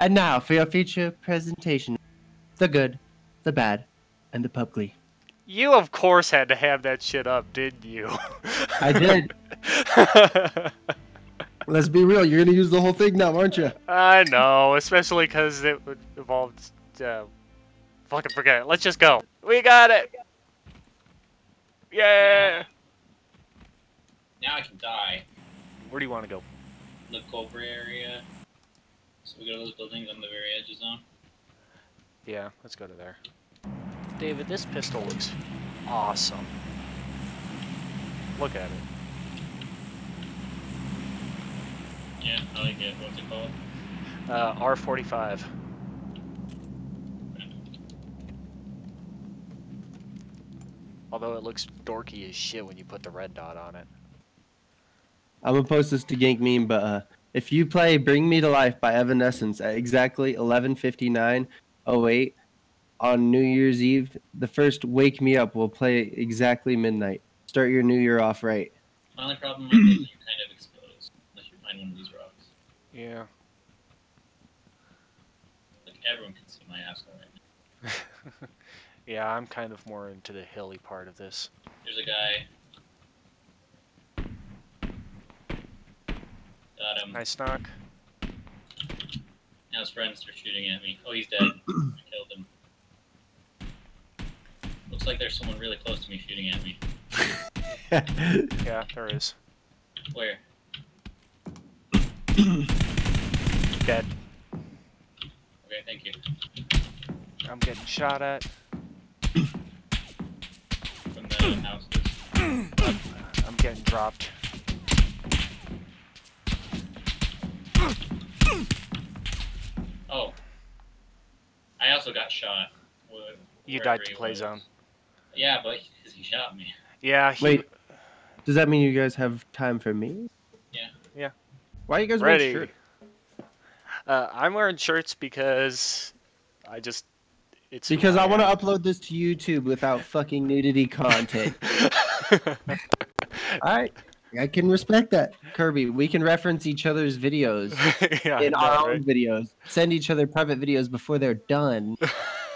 And now for your feature presentation the good, the bad, and the pugly. You, of course, had to have that shit up, didn't you? I did. Let's be real, you're gonna use the whole thing now, aren't you? I know, especially because it would involve. Uh, fucking forget it. Let's just go. We got it! Yeah! Now I can die. Where do you want to go? The Cobra area. So we go to those buildings on the very edge of zone. Yeah, let's go to there. David, this pistol looks awesome. Look at it. Yeah, I like it. What's it called? Uh, R45. Although it looks dorky as shit when you put the red dot on it. I'm gonna post this to Gank meme, but uh, if you play Bring Me to Life by Evanescence at exactly 11:59:08 on New Year's Eve, the first Wake Me Up will play exactly midnight. Start your new year off right. My only problem with it is you're kind of exposed. Unless you find one of these rocks. Yeah. Like, everyone can see my asshole right now. yeah, I'm kind of more into the hilly part of this. There's a guy. Got him. Nice knock. Now his friends are shooting at me. Oh, he's dead. I killed him. Looks like there's someone really close to me shooting at me. Yeah, there is. Where? Dead. Okay, thank you. I'm getting shot at. From the houses. I'm getting dropped. Oh. I also got shot. wh- You died to he play was. zone. Yeah, but because he shot me. Yeah, he, Wait, does that mean you guys have time for me? Yeah. Yeah. Why are you guys ready. wearing shirt? Uh, I'm wearing shirts because I just it's Because I want to upload this to YouTube without fucking nudity content. All right, I can respect that, Kirby. We can reference each other's videos yeah, in know, our right? own videos. Send each other private videos before they're done.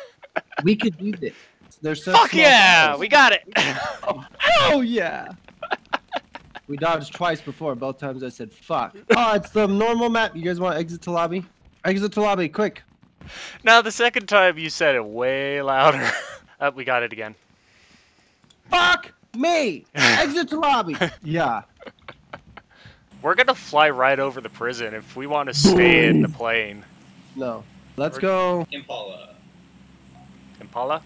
we could do this. They're so Fuck yeah, files. we got it. Oh yeah. we dodged twice before. Both times I said fuck. Oh, it's the normal map. You guys want to exit to lobby? Exit to lobby, quick. now the second time you said it way louder. uh, we got it again. Fuck me. Exit to lobby. Yeah. We're gonna fly right over the prison if we want to stay in the plane. No. Let's go. Impala. Impala.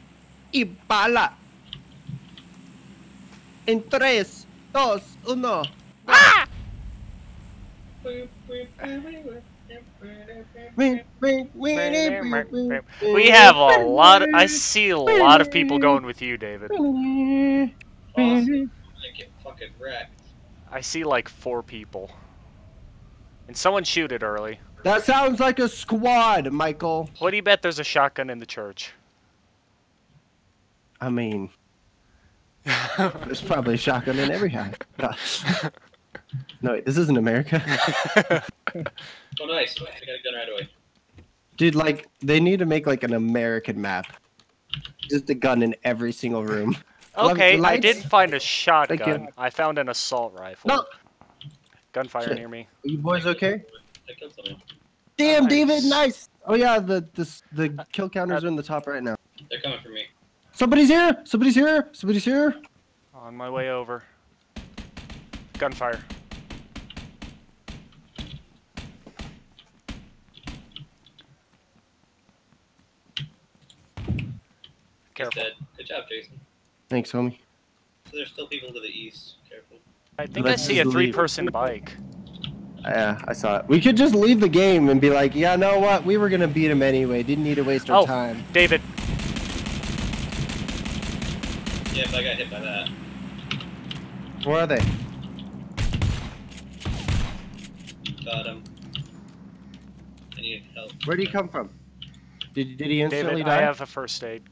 Impala! En tres, dos, uno. Wing, wing, winnie, wing, wing, We have a lot. Of, I see a lot of people going with you, David. Awesome. Mm-hmm. I get fucking wrecked. I see like four people. And someone shoot it early. That sounds like a squad, Michael. What do you bet there's a shotgun in the church? I mean, there's probably a shotgun in every house. No. no, wait, this isn't America. Oh, nice. Oh, I got a gun right away. Dude, like, they need to make like an American map. Just a gun in every single room. Love Okay, the I lights. did find a shotgun. I found an assault rifle. No. Gunfire Shit. near me. Are you boys okay? I killed someone. Damn, Nice. David, nice. Oh yeah, the the the uh, kill counters are in the top right now. They're coming for me. Somebody's here. Somebody's here. Somebody's here. On my way over. Gunfire. He's Careful. dead. Good job, Jason. Thanks, homie. So there's still people to the east. Careful. I think I Let's see a three-person bike. Yeah, I saw it. We could just leave the game and be like, yeah, know what? We were gonna beat him anyway. Didn't need to waste our Oh. time. David, Yeah, if I got hit by that. Where are they? Got him. I need help. Where do you come from? Did did he instantly David, I die? have a first aid.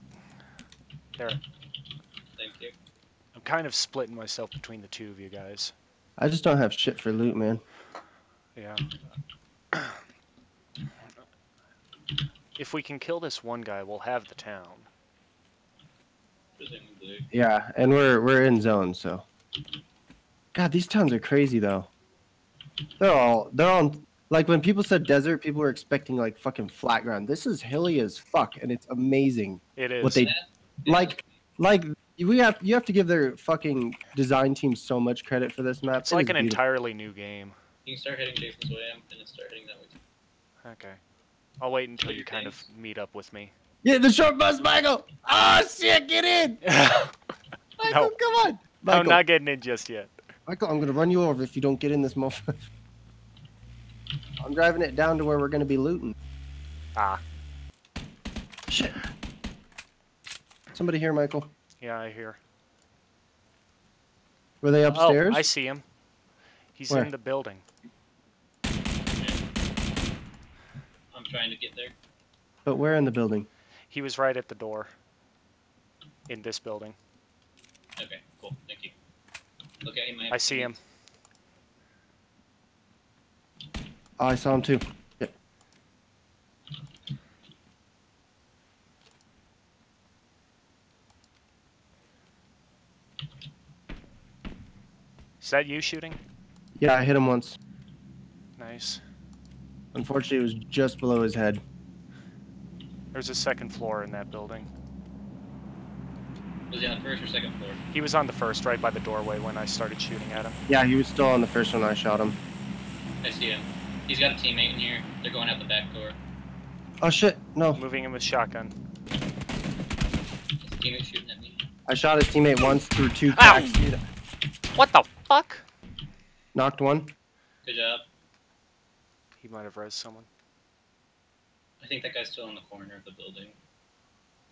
There. Thank you. I'm kind of splitting myself between the two of you guys. I just don't have shit for loot, man. Yeah. If we can kill this one guy, we'll have the town. Yeah, and we're we're in zone, so. God, these towns are crazy though. They're all they're on like when people said desert, people were expecting like fucking flat ground. This is hilly as fuck, and it's amazing. It is. What they like like we have you have to give their fucking design team so much credit for this map. it's It like an beautiful. entirely new game. You can start heading Jason's way. I'm gonna start heading that way. Okay. I'll wait until you kind of meet up with me. Yeah, the short bus, Michael. Oh shit, get in, Michael. No. Come on, I'm not getting in just yet. Michael, I'm gonna run you over if you don't get in this motherfucker. I'm driving it down to where we're gonna be looting. Ah, Shit. Somebody here, Michael. Yeah, I hear. Were they oh, upstairs? Oh, I see him. He's Where? in the building. I'm trying to get there. But where in the building? He was right at the door. In this building. Okay, cool. Thank you. Look at him. I see him. Oh, I saw him too. Is that you shooting? Yeah, I hit him once. Nice. Unfortunately, it was just below his head. There's a second floor in that building. Was he on the first or second floor? He was on the first, right by the doorway when I started shooting at him. Yeah, he was still on the first one I shot him. I see him. He's got a teammate in here. They're going out the back door. Oh shit, no. Moving him with shotgun. His teammate shooting at me. I shot his teammate once through two Ow! cracks. dude. What the fuck? Knocked one. Good job. He might have res someone. I think that guy's still in the corner of the building.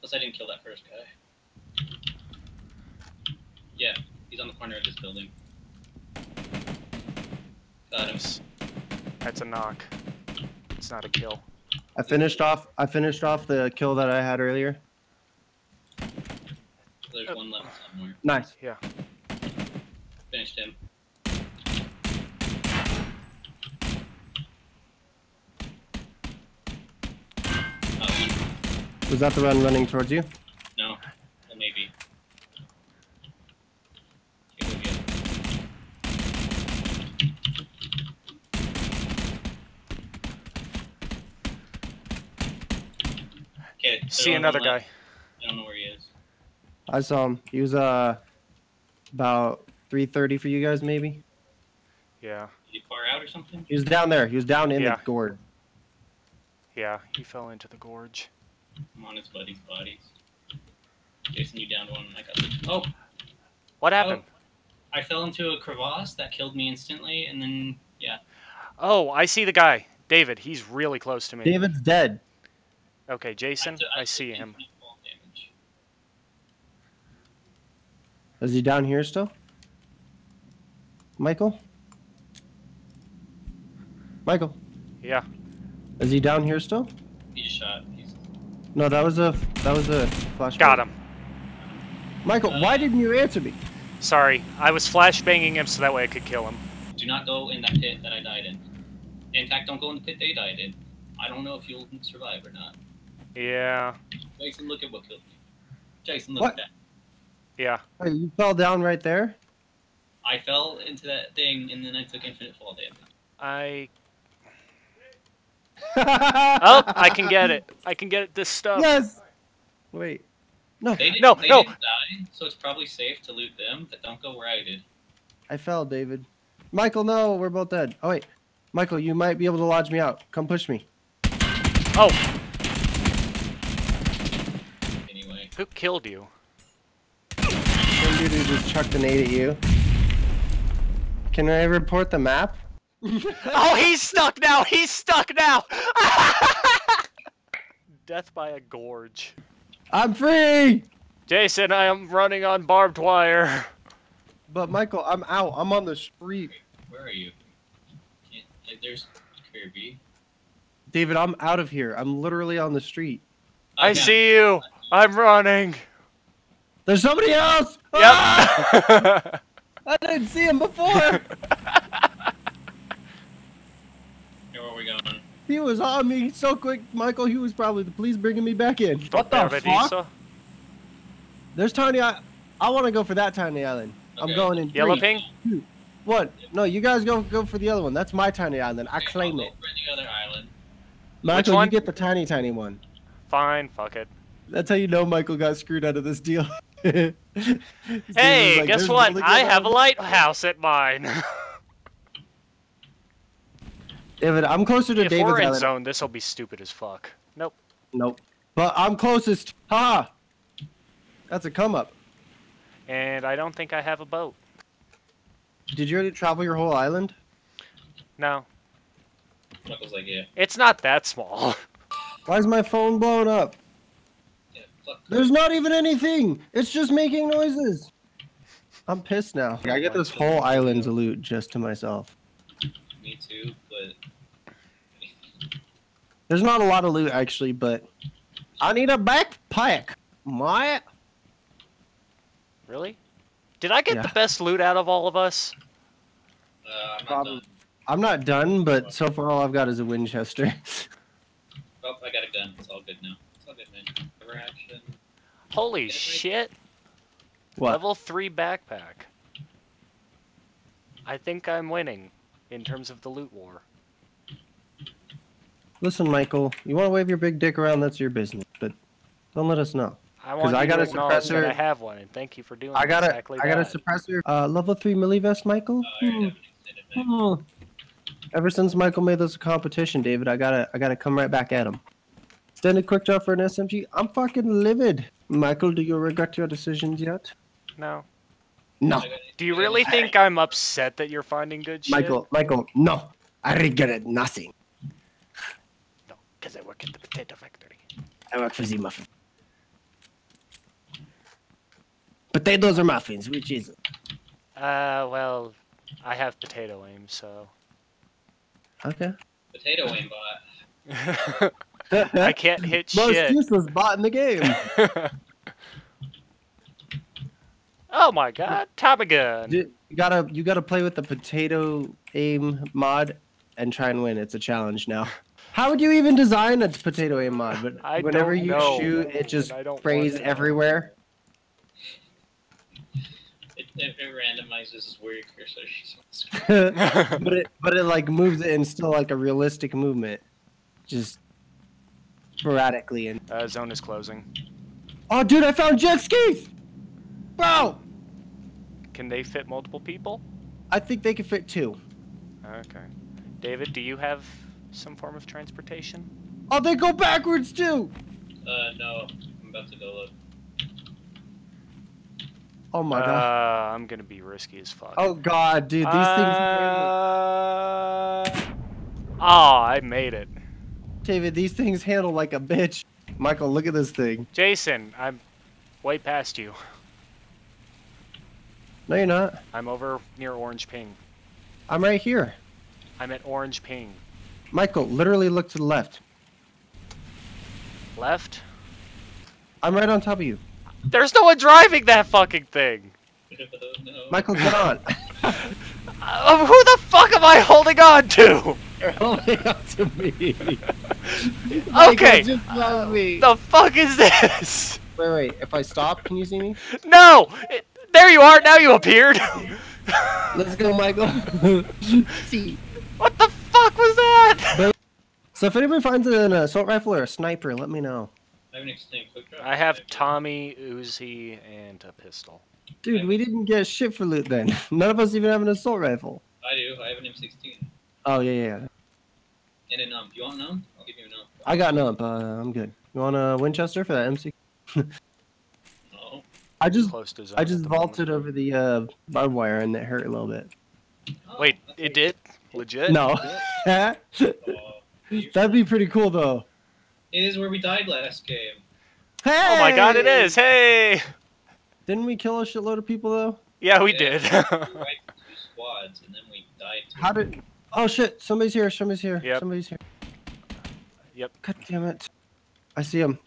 Plus, I didn't kill that first guy. Yeah, he's on the corner of this building. Got him. That's a knock. It's not a kill. I finished off. I finished off the kill that I had earlier. There's Uh, one left somewhere. Nice. Yeah. Finished him. Oh, he- Was that the run running towards you? no. Well, maybe. Here we go. Okay, See another guy. I don't know where he is. I saw him. He was uh about 3:30 for you guys, maybe. Yeah. Is he far out or something? He was down there. He was down in Yeah. the gorge. Yeah. He fell into the gorge. I'm on his buddy's bodies. Jason, you downed one. I got the. Oh, What oh. happened? I fell into a crevasse that killed me instantly, and then yeah, Oh, I see the guy. David, he's really close to me. David's dead. Okay, Jason, took- I, took see him. infinite fall damage. Is he down here still? Michael? Michael, Yeah. is he down here still? He's shot. He's No, that was a that was a flash. Got him. Michael, uh, why didn't you answer me? Sorry. I was flashbanging him so that way I could kill him. do not go in that pit that I died in. In fact, don't go in the pit they died in. I don't know if you'll survive or not. Yeah. Jason, look at what killed me. Jason, look What? at that. Yeah. Wait, you fell down right there? I fell into that thing and then I took infinite fall damage. I. oh, I can get it. I can get this stuff. Yes. Wait. No, They didn't, No, they no. didn't die, so it's probably safe to loot them, but don't go where I did. I fell, David. Michael, no, we're both dead. Oh wait, Michael, you might be able to lodge me out. Come push me. Oh, Anyway, who killed you? Some dude who just chucked an eight at you. Can I report the map? Oh, he's stuck now. He's stuck now. Death by a gorge. I'm free. Jason, I am running on barbed wire. But Michael, I'm out. I'm on the street. where are you? Can't, like, there's Kirby. David, I'm out of here. I'm literally on the street. I Okay. see you. I'm running. There's somebody else. Ah! Yep. I didn't see him before. Where are we going? He was on me so quick, Michael. He was probably the police bringing me back in. What the fuck? There's tiny. I, I want to go for that tiny island. I'm going in. Yellow three, ping? What? No, you guys go go for the other one. That's my tiny island. I Okay, claim I'll it. for the other island. Michael, one? you get the tiny, tiny one. Fine, fuck it. That's how you know Michael got screwed out of this deal. His name was Hey, like, guess what? Mulligan I have a lighthouse at mine. David, I'm closer to if David's we're in island. zone, this will be stupid as fuck. Nope. Nope. But I'm closest. Ha! That's a come up. And I don't think I have a boat. Did you already travel your whole island? No, Michael's like, yeah, it's not that small. Why is my phone blowing up? Yeah, fuck. There's not even anything. It's just making noises. I'm pissed now. I get this whole island's loot just to myself. Me too, but There's not a lot of loot actually, but I need a backpack. My Really? Did I get Yeah. the best loot out of all of us? uh, I'm not Probably. done. I'm not done, but so far all I've got is a Winchester. Oh, I got a gun. It's all good now. It's all good, man. Cover. Holy shit. what? Level 3 backpack. I think I'm winning in terms of the loot war. Listen, Michael, you want to wave your big dick around? That's your business, but don't let us know. I want I got to a acknowledge that suppressor. I have one, and thank you for doing I got a, exactly I got a suppressor. Uh, level three melee vest, Michael. Oh, I already have an extended mag. Hmm. Ever since Michael made this a competition, David, I gotta, I gotta come right back at him. Extended quick draw for an SMG. I'm fucking livid. Michael, do you regret your decisions yet? No. No. Do you really think I'm upset that you're finding good shit? Michael, Michael, no. I regret nothing. No, because I work at the potato factory. I work for Z Muffin. Potatoes or muffins? Which is it? Uh, well, I have potato aim, so. Okay. Potato aimbot. I can't hit Most shit. useless bot in the game. oh my god, Tommy gun. You gotta you gotta play with the potato aim mod and try and win. It's a challenge now. How would you even design a potato aim mod? But I whenever you know, shoot, it just I sprays want to know. everywhere. It, it, it randomizes where your cursor is. but it but it like moves it in still like a realistic movement, just sporadically. And uh, zone is closing. oh, dude, I found jet skis, bro. Can they fit multiple people? I think they can fit two. Okay. David, do you have some form of transportation? Oh, they go backwards too. Uh, no. I'm about to go look. Oh my uh, god. I'm gonna be risky as fuck. Oh god, dude, these things. Uh, oh, I made it. David, these things handle like a bitch. Michael, look at this thing. Jason, I'm way past you. No, you're not. I'm over near Orange Ping. I'm right here. I'm at Orange Ping. Michael, literally look to the left. Left? I'm right on top of you. There's no one driving that fucking thing! Michael, get on. Uh, who the fuck am I holding on to? You're holding up to me. Okay, just love me. The fuck is this? Wait, wait. If I stop, can you see me? No! It- there you are, now you appeared! Let's go, Michael. see. what the fuck was that? So if anybody finds an assault rifle or a sniper, let me know. I have an extended quick. I have Tommy, Uzi, and a pistol. Dude, we didn't get shit for loot then. None of us even have an assault rifle. I do. I have an M16 Oh yeah, yeah. And a nump. You want nump? I'll give you a nump. I got none. Uh, I'm good. You want a Winchester for that MC? No. I just Close I just the moment. vaulted over the uh, barbed wire and it hurt a little bit. Oh, Wait, that's it did? Legit? No. Oh, That'd be pretty cool though. It is where we died last game. Hey! Oh my god, it is! Hey! Didn't we kill a shitload of people though? Yeah, we Yeah, did. we wiped two squads and then we died. How did? Oh shit! Somebody's here. Somebody's here. Yep. Somebody's here. Yep. God damn it! I see him.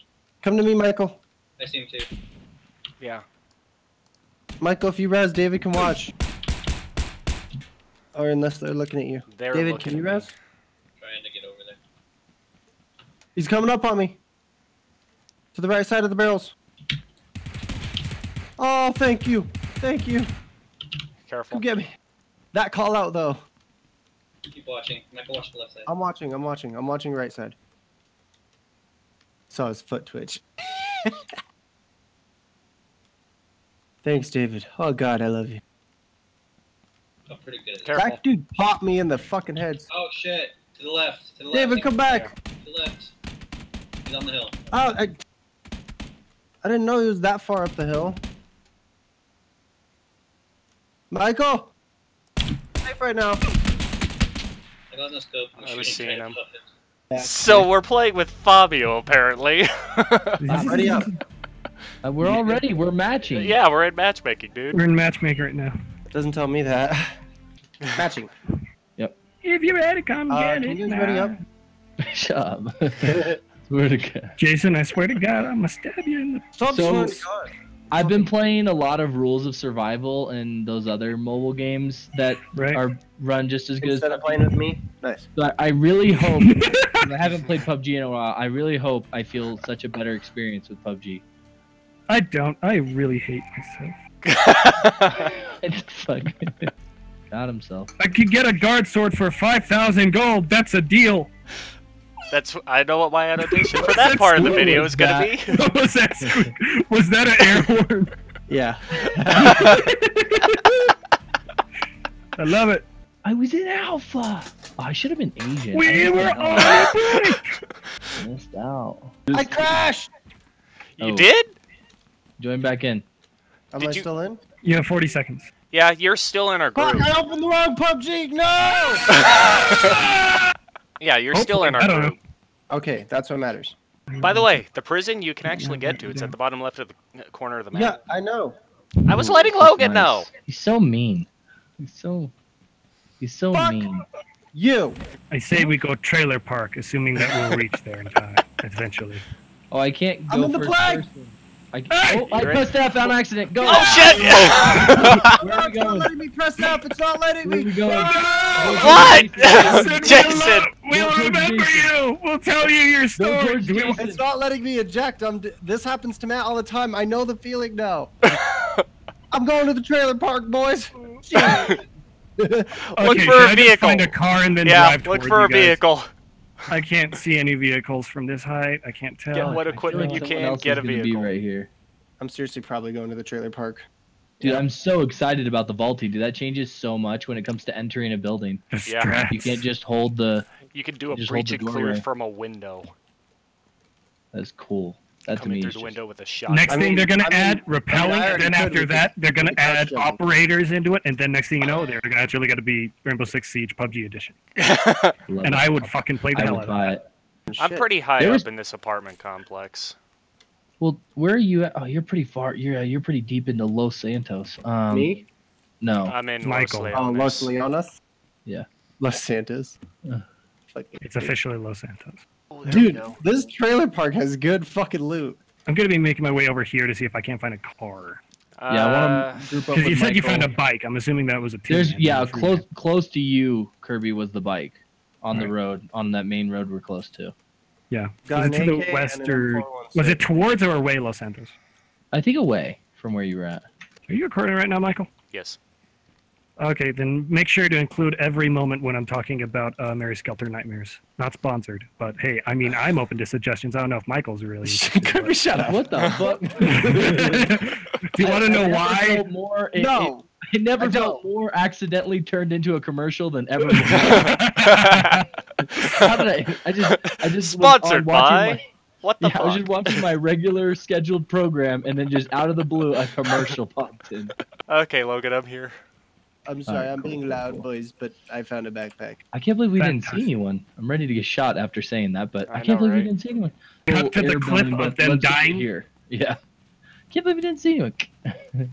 Come to me, Michael. I see him too. yeah. Michael, if you res, David can watch. Oh, or unless they're looking at you. They're David, looking can you at res? Trying to get over there. He's coming up on me. To the right side of the barrels. Oh, thank you. Thank you. Careful. Come get me. That call out though. Keep watching. Michael, watch the left side. I'm watching. I'm watching. I'm watching right side. Saw his foot twitch. Thanks, David. Oh God, I love you. Oh, pretty good. Careful. That dude popped me in the fucking head. Oh shit! To the left. To the left. David, come back. To the left. He's on the hill. Oh, I, I didn't know he was that far up the hill. Michael, safe right now. I got no scope. I'm was seeing him. So we're playing with Fabio, apparently. Ready up. Uh, we're all ready. We're matching. yeah, we're in matchmaking, dude. We're in matchmaking right now. Doesn't tell me that. Matching. Yep. If you're ready, come Uh, get can it you guys ready up? Shut up. Swear to God. Jason, I swear to God, I'm gonna stab you in the. Stop So- swearing to God. I've been playing a lot of Rules of Survival and those other mobile games that Right. are run just as good as Instead of playing with me, nice. But I, I really hope I haven't played PUBG in a while. I really hope I feel such a better experience with PUBG. I don't. I really hate myself. Fuck. Got himself. I could get a guard sword for five thousand gold. That's a deal. That's I know what my annotation for that part of the video is gonna be. was that? Was that an air horn? Yeah. I love it. I was in Alpha. Oh, I should have been Asian. I We missed were out. on a break. Missed out. I crashed. You Oh. did? Join back in. Am Did I you- still in? You have forty seconds. Yeah, you're still in our Fuck! group. I opened the wrong PUBG. No. Yeah, you're oh, still in Hopefully, I our don't group. okay, that's what matters. By the way, the prison you can actually get to. It's at the bottom left of the corner of the map. Yeah. I know. I was letting Logan know. He's so mean. He's so. He's so Fuck. mean. You. I say we go trailer park, assuming that we'll reach there in time eventually. Oh, I can't go I'm in the flag. person. I, Hey! oh, I You ready? pressed F on accident. Go. Oh shit! Where are we It's not letting me press F. It's not letting Where are we going? what? Jason, Jason. We'll, Go remember you. We'll tell you your story. towards Do we- Jason. It's not letting me eject. I'm. D- this happens to Matt all the time. I know the feeling now. I'm going to the trailer park, boys. Look Okay, for should a I just vehicle. Find a car and then Yeah, drive look for a you vehicle. I can't see any vehicles from this height. I can't tell. Get what equipment like you can, else get a vehicle. Be right here. I'm seriously probably going to the trailer park. Dude, I'm so excited about the vaulting. Dude, that changes so much when it comes to entering a building. The Yeah. strats. You can't just hold the. You can do a Just breach and clear doorway. from a window. That's cool. That to Coming me through is the just- window with a shot. Next I thing mean- they're gonna I mean- add repelling. I mean, I then after that, the- they're gonna the add touchdown. operators into it, and then next thing you know, they're actually gonna be Rainbow Six Siege PUBG edition. And it. I would fucking play the I hell out of buy that. it. I'm pretty high There up was- in this apartment complex. Well, where are you at? Oh, you're pretty far. You're uh, you're pretty deep into Los Santos. Um, Me? No. I'm in Michael. Los Oh, Leones. Los Leones. Yeah. Los Santos. Uh. Fucking- It's officially Los Santos. Oh, Dude, this trailer park has good fucking loot. I'm gonna be making my way over here to see if I can't find a car. yeah, I Uh, want to group up Because you said you found a bike. I'm assuming that was a two. There's yeah, close close to you, Kirby was the bike on the Right. road on that main road we're close to. Yeah. Got Was it to the west or was it towards or away Los Santos? I think away from where you were at. Are you recording right now, Michael? yes. Okay, then make sure to include every moment when I'm talking about uh, Mary Skelter Nightmares. Not sponsored, but hey, I mean, I'm open to suggestions. I don't know if Michael's really. interested, Kirby, shut up. What the fuck? but- Do you want to know I why? More, it, No. it, it never I felt don't. more accidentally turned into a commercial than ever. before. How did I? I just, I just Sponsored by- my- What the yeah, I was just watching my regular scheduled program, and then just out of the blue, a commercial popped in. Okay, Logan, I'm here. I'm sorry, Alright, I'm cool, being cool, loud, cool. boys, but I found a backpack. I can't believe we didn't see anyone. I'm ready to get shot after saying that, but I, I can't know, believe right? we didn't see anyone. Cut Little to oh, the air clip of but them dying. Here, yeah. Can't believe we didn't see anyone. Damn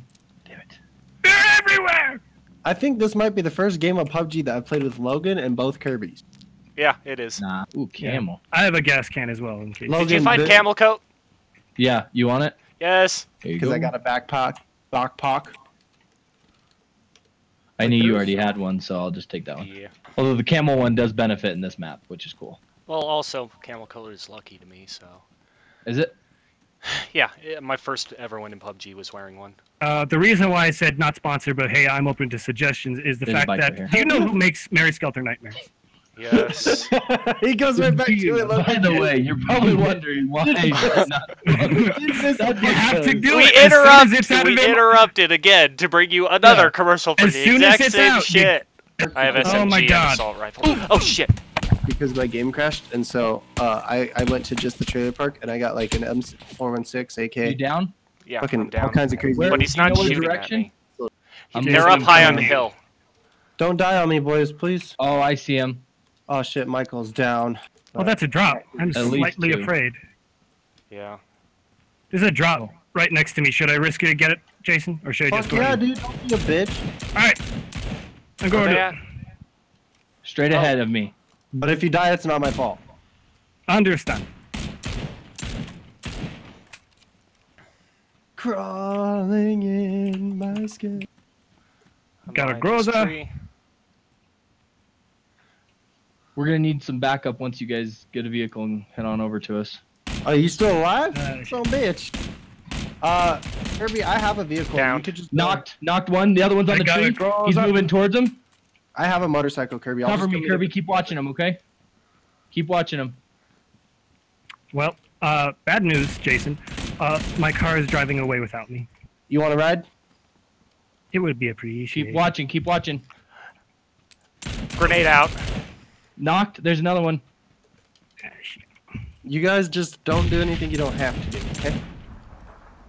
it. They're everywhere. I think this might be the first game of PUBG that I've played with Logan and both Kirby's. Yeah, it is. Nah. Ooh, Yeah. camel. I have a gas can as well in case. Logan, Did you find camel coat? Yeah, you want it? Yes. Because go. I got a backpack. Backpack. I knew you already had one, so I'll just take that one. Yeah. Although the camel one does benefit in this map, which is cool. Well, also, camel color is lucky to me, so. Is it? Yeah, my first ever one in PUBG was wearing one. Uh, the reason why I said not sponsored, but hey, I'm open to suggestions, is the There's fact that do you know who makes Mary Skelter Nightmares? Yes. he goes right back to it. By the way, you're probably wondering why. you're not- You have to do we it as soon as it's interrupted. We interrupted again to bring you another Yeah. commercial for As the soon as exact it's same out, you- shit. I have SMG Oh my and God. assault rifle. Oh shit! because my game crashed, and so uh, I I went to just the trailer park, and I got like an M416 AK. You AK, down? Yeah, fucking I'm down. all kinds of crazy. Where- But he's do you not know what shooting direction? at me. I'm They're up high on the hill. Don't die on me, boys, please. Oh, I see him. Oh shit, Michael's down. Oh, that's a drop. I'm At least slightly two. afraid. Yeah. There's a drop right next to me. Should I risk it to get it, Jason, or should I just Fuck go? yeah, ahead? dude! Don't be a bitch. All right, I'm going they to at? Straight Oh. ahead of me. But if you die, it's not my fault. understand. Crawling in my skin. I'm Got a behind this Groza. tree. We're gonna need some backup once you guys get a vehicle and head on over to us. Are you still alive? Uh, Son of a bitch. Uh, Kirby, I have a vehicle. Down. You could just Knocked, knocked one. The other one's on I the got tree. it, Groza. He's moving towards him. I have a motorcycle, Kirby. I'll Cover me, Kirby. Keep watching him, okay? Keep watching him. Well, uh, bad news, Jason. Uh, my car is driving away without me. You want to ride? It would be appreciated. Keep watching. Keep watching. Grenade out. Knocked. There's another one. You guys just don't do anything you don't have to do, okay?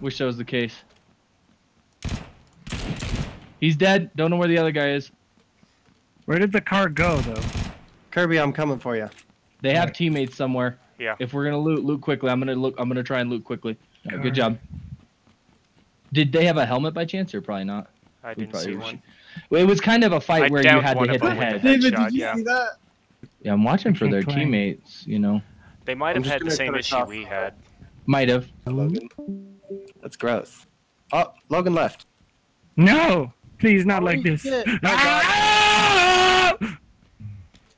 Wish that was the case. He's dead. Don't know where the other guy is. Where did the car go, though? Kirby, I'm coming for you. They have teammates somewhere. Yeah. If we're gonna loot, loot quickly. I'm gonna look. I'm gonna try and loot quickly. All right, good job. Did they have a helmet by chance, or probably not? I We didn't see wish- one. Well, it was kind of a fight I where you had to hit of the them with head. the headshot, yeah. that? Yeah, I'm watching for their Clay. teammates. You know, They might I'm have had the same issue across we had. might have. Logan. That's gross. Oh, Logan left. No, please not like this. Ah!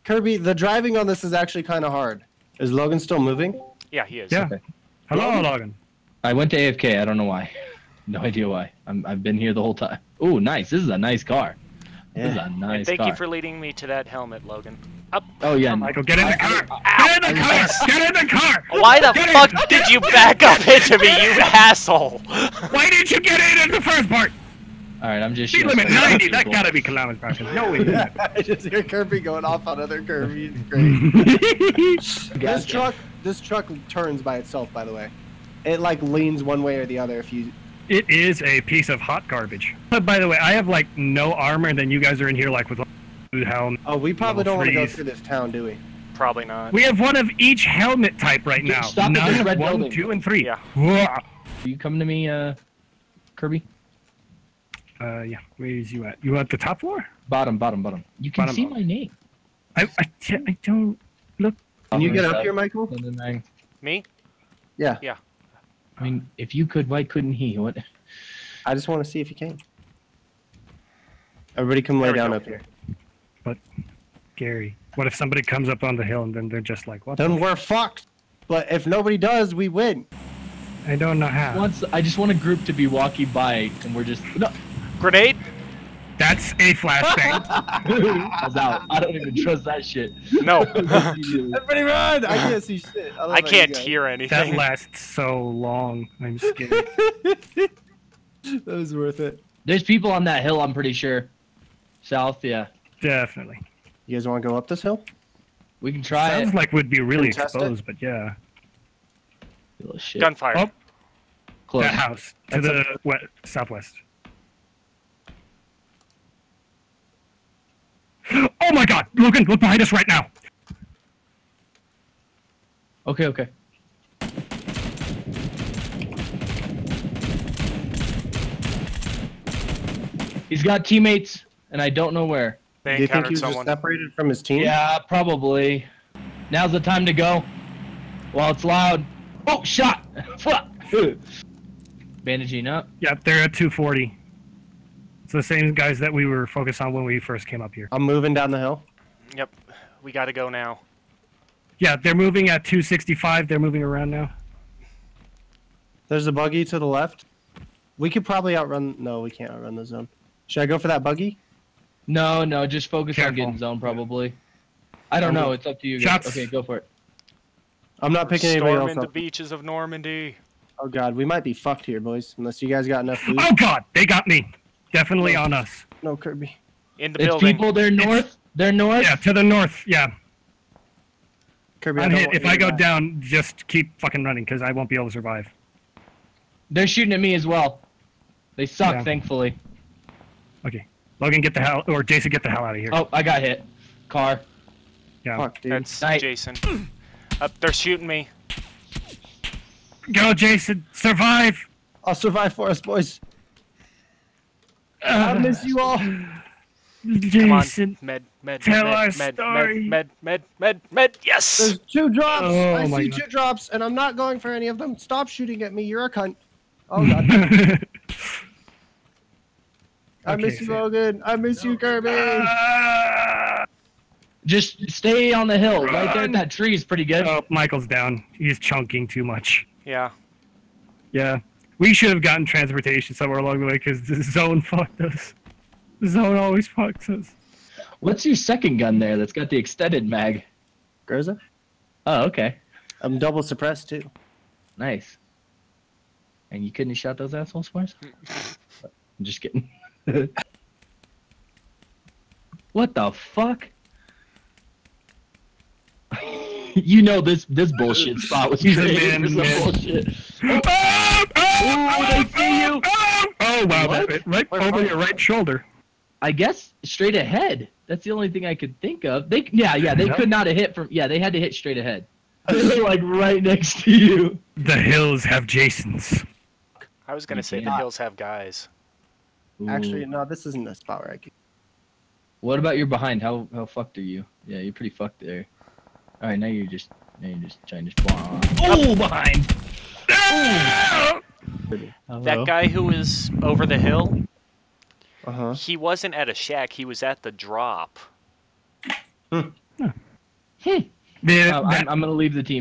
Kirby, the driving on this is actually kind of hard. Is Logan still moving? Yeah, he is. Yeah. Okay. Hello, Logan. I went to AFK. I don't know why. No idea why. I'm, I've been here the whole time. Oh, nice. This is a nice car. This is a And thank car. you for leading me to that helmet, Logan. Up. oh yeah. Oh Michael, get in the car. Get in the car. Get in the car. Why the Get in. fuck did you back up into me, you asshole? Why didn't you get in at the first part? All right, I'm just. Speed shooting limit some 90. That people. gotta be kilometers per hour. No way. I just hear Kirby going off on other Kirby. It's great. this truck, this truck turns by itself. By the way, it like leans one way or the other. If you, It is a piece of hot garbage. But by the way, I have like no armor, and then you guys are in here like with helmet. oh, we probably don't want to go threes. through this town, do we? Probably not. We have one of each helmet type right now. Stop at this None, red one, building. two, and three. Yeah. Are you coming to me, uh, Kirby? Uh, yeah. Where's you at? You at the top floor? Bottom, bottom, bottom. You can Bottom, see bottom. my name. I, I, t- I don't. Look. Can you get up here, Michael? Me? Yeah. Yeah. I mean, if you could, why couldn't he? What? I just want to see if you can. Everybody, come lay There we down go. up here. Gary. What if somebody comes up on the hill and then they're just like, what? Then f- we're fucked. But if nobody does, we win. I don't know how. Once I just want a group to be walking by, and we're just no. Grenade? That's a flashbang. I was out. I don't even trust that shit. No. Everybody run! I can't see shit. don't I can't hear anything. that anything. lasts so long. I'm scared. that was worth it. There's people on that hill. I'm pretty sure. South, yeah. Definitely. You guys want to go up this hill? We can try it. Sounds it. like would be really Can we it? exposed, but yeah. Little shit. Gunfire. Oh. Close. That house to That's the west, southwest. Oh my god! Logan, look behind us right now! Okay, okay. He's got teammates, and I don't know where. They Do you think he was someone. separated from his team? Yeah, probably. Now's the time to go. While it's loud. Oh, shot! Fuck! Bandaging up. Yep, they're at 240. It's the same guys that we were focused on when we first came up here. I'm moving down the hill. Yep. We gotta go now. Yeah, they're moving at 265. They're moving around now. There's a buggy to the left. We could probably outrun. No, we can't outrun the zone. Should I go for that buggy? No, no, just focus on getting zone probably. I don't know. It's up to you. Guys. Shots. Okay, go for it. I'm not picking anybody else Storming the up. beaches of Normandy. Oh god, we might be fucked here, boys. Unless you guys got enough food. Oh God, they got me. Definitely on us. No, Kirby. In the It's building. people. They're north. They're north. Yeah, to the north. Yeah, Kirby, I'm don't hit. If I go die. down, just keep fucking running because I won't be able to survive. They're shooting at me as well. They suck, Yeah. thankfully. Logan, get the hell, or Jason, get the hell out of here. Oh, I got hit. Car. yeah. Fuck, dude. That's Night. Jason. Up, they're shooting me. Go, Jason. Survive. I'll survive for us, boys. I miss you all. Come on. Jason. Med, med, Tell med, our med, story. med, med, med, med, yes! There's two drops. Oh I see God. two drops, and I'm not going for any of them. Stop shooting at me. You're a cunt. Oh god. I Okay, miss you, so- Logan. I miss you, Kirby. Ah! Just stay on the hill. Right there at that tree is pretty good. oh, Michael's down. He's chunking too much. Yeah. Yeah. We should have gotten transportation somewhere along the way because the zone fucked us. The zone always fucks us. What's your second gun there that's got the extended mag? Groza, Oh, okay. I'm double suppressed too. Nice. And you couldn't have shot those assholes for us? I'm just kidding. what the fuck? you know this this bullshit spot was He's a created man, for some man. bullshit. Oh, oh, oh, oh Ooh, they see you. Oh, oh wow, What? that, right Where over your right shoulder. I guess straight ahead. That's the only thing I could think of. They yeah yeah they Yep. could not have hit from yeah they had to hit straight ahead. They were like right next to you. The hills have Jasons. I was gonna say the hills have guys. Actually, no, this isn't the spot where I can. What about your behind? How how fucked are you? Yeah, you're pretty fucked there. All right, now you're just now you're just trying to spawn. Oh, behind. That guy who was over the hill, Uh huh. he wasn't at a shack, he was at the drop. Hmm. The, Uh, that- I'm, I'm gonna leave the team.